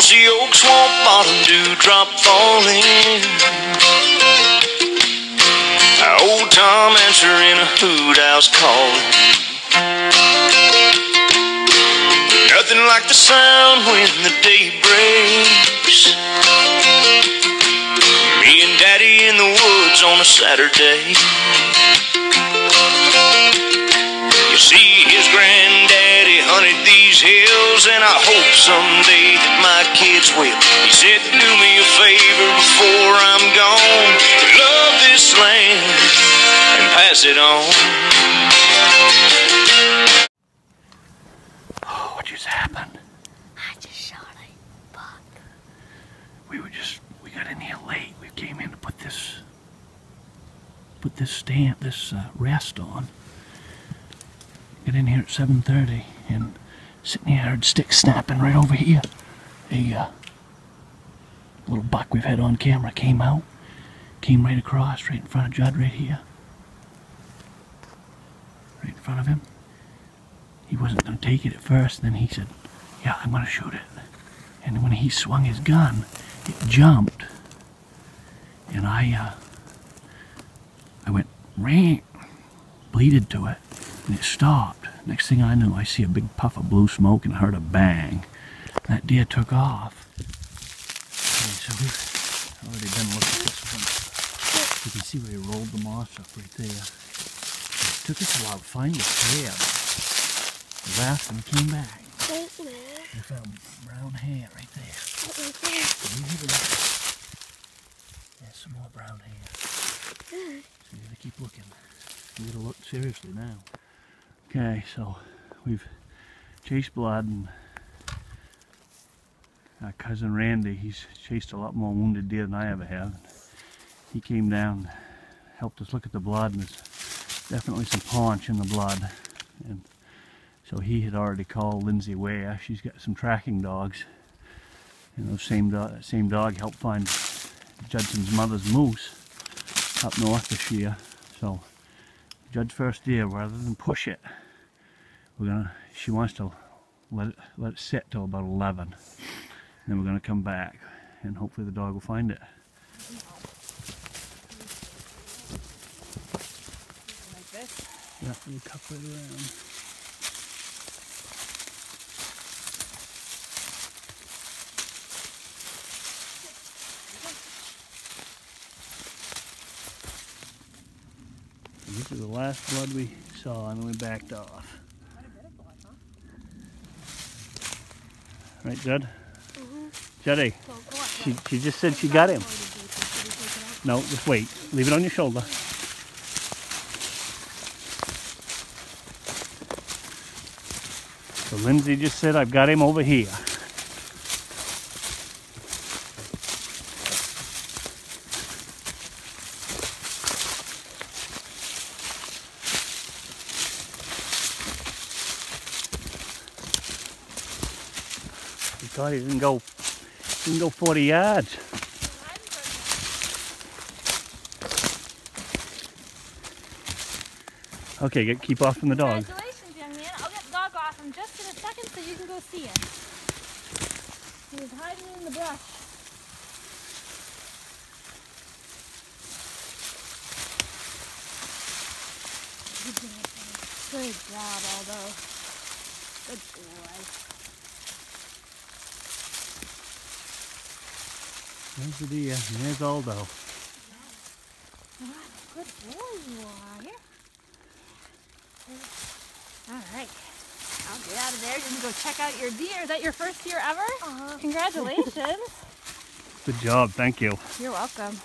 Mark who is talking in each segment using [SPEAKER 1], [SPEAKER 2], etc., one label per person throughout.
[SPEAKER 1] Mossy oak, swamp bottom, dewdrop falling. Old Tom answering a hoot house calling. Nothing like the sound when the day breaks. Me and Daddy in the woods on a Saturday. These hills, and I hope someday that my kids will. He said, Do me a favor before I'm gone. Love this land and pass it on.
[SPEAKER 2] Oh, what just happened?
[SPEAKER 3] I just shot a buck.
[SPEAKER 2] We were just we got in here late. We came in to put this put this stand this uh, rest on. Got in here at 7:30 and sitting here, I heard sticks snapping right over here. A uh, little buck we've had on camera came out, came right across, right in front of Judd, right here, right in front of him. He wasn't going to take it at first. Then he said, "Yeah, I'm going to shoot it." And when he swung his gun, it jumped, and I, uh, I went ran, bleated to it, and it stopped. Next thing I knew, I see a big puff of blue smoke and heard a bang. That deer took off. Okay, so we've already been looking at this one. You can see where he rolled the moss up right there. It took us a while to find the. The last one came back.
[SPEAKER 3] A minute.
[SPEAKER 2] We found brown hair right there.
[SPEAKER 3] Right there.
[SPEAKER 2] Leave it in. There's some more brown hair.
[SPEAKER 3] Good.
[SPEAKER 2] So you gotta keep looking. You gotta look seriously now. Okay, so we've chased blood and our cousin Randy, he's chased a lot more wounded deer than I ever have. He came down, helped us look at the blood, and there's definitely some paunch in the blood. And so he had already called Lindsay Ware. She's got some tracking dogs. And those same dog, same dog helped find Judson's mother's moose up north this year. So Judd's first deer, rather than push it, we're gonna. She wants to let it let it sit till about 11. Then we're gonna come back, and hopefully the dog will find it.
[SPEAKER 4] Like this.
[SPEAKER 2] Yeah, we'll cup it around. This is the last blood we saw, and we backed off. Right, Judd? Mm-hmm. Juddy,
[SPEAKER 3] Well, go on.
[SPEAKER 2] she, she just said she got him. No, just wait. Leave it on your shoulder. So Lindsay just said, I've got him over here. He thought he didn't go, didn't go 40 yards. Okay, get, keep off from the dog.
[SPEAKER 4] Congratulations, young man. I'll get the dog off him just in a second so you can go see him. He was hiding in the brush. Good job, Aldo. Good boy.
[SPEAKER 2] There's the deer, and there's Aldo.
[SPEAKER 4] Good boy you are. Here. All right. I'll get out of there. You can go check out your deer. Is that your first deer ever?
[SPEAKER 3] Uh-huh.
[SPEAKER 4] Congratulations.
[SPEAKER 2] Good job, thank you.
[SPEAKER 4] You're welcome.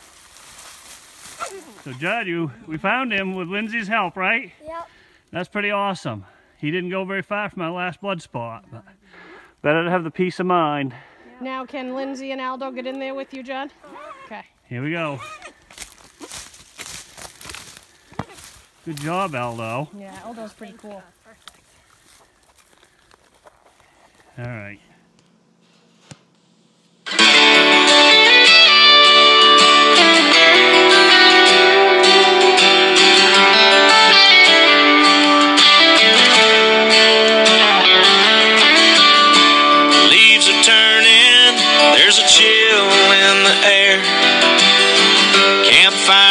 [SPEAKER 2] So Judd, you we found him with Lindsay's help, right?
[SPEAKER 3] Yep.
[SPEAKER 2] That's pretty awesome. He didn't go very far from our last blood spot. But better to have the peace of mind.
[SPEAKER 5] Now, can Lindsay and Aldo get in there with you, Judd? Okay.
[SPEAKER 2] Here we go. Good job, Aldo.
[SPEAKER 5] Yeah, Aldo's pretty cool.
[SPEAKER 2] All right.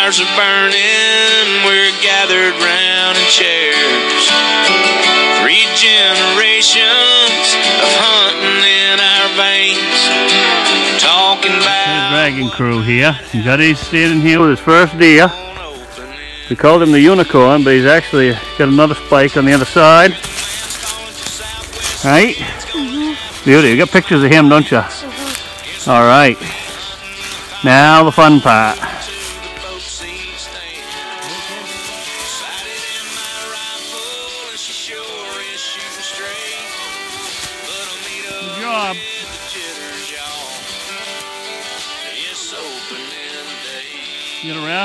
[SPEAKER 1] Fires are burning, we're gathered round in chairs. Three generations of hunting in our veins, talking
[SPEAKER 2] The
[SPEAKER 1] about
[SPEAKER 2] dragon crew here. Gutty's standing here with his first deer. We called him the unicorn, but he's actually got another spike on the other side. Right? Mm-hmm. Beauty. You got pictures of him, don't you? Mm-hmm. All right. Now the fun part. Good job. You got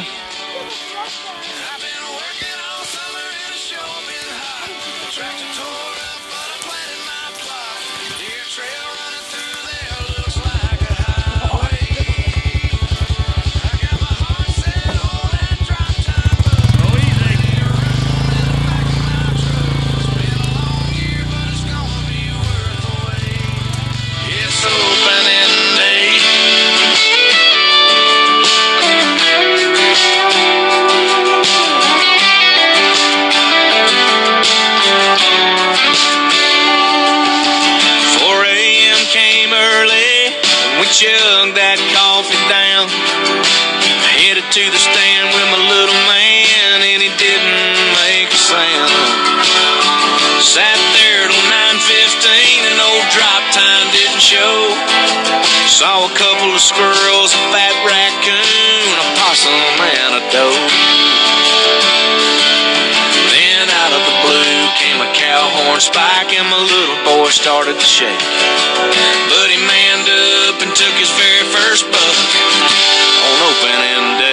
[SPEAKER 1] to the stand with my little man, and he didn't make a sound. Sat there till 9:15, and old drop tine didn't show. Saw a couple of squirrels, a fat raccoon, a possum, and a doe. Then out of the blue came a cow horn spike, and my little boy started to shake. But he manned up and took his very first buck on opening day.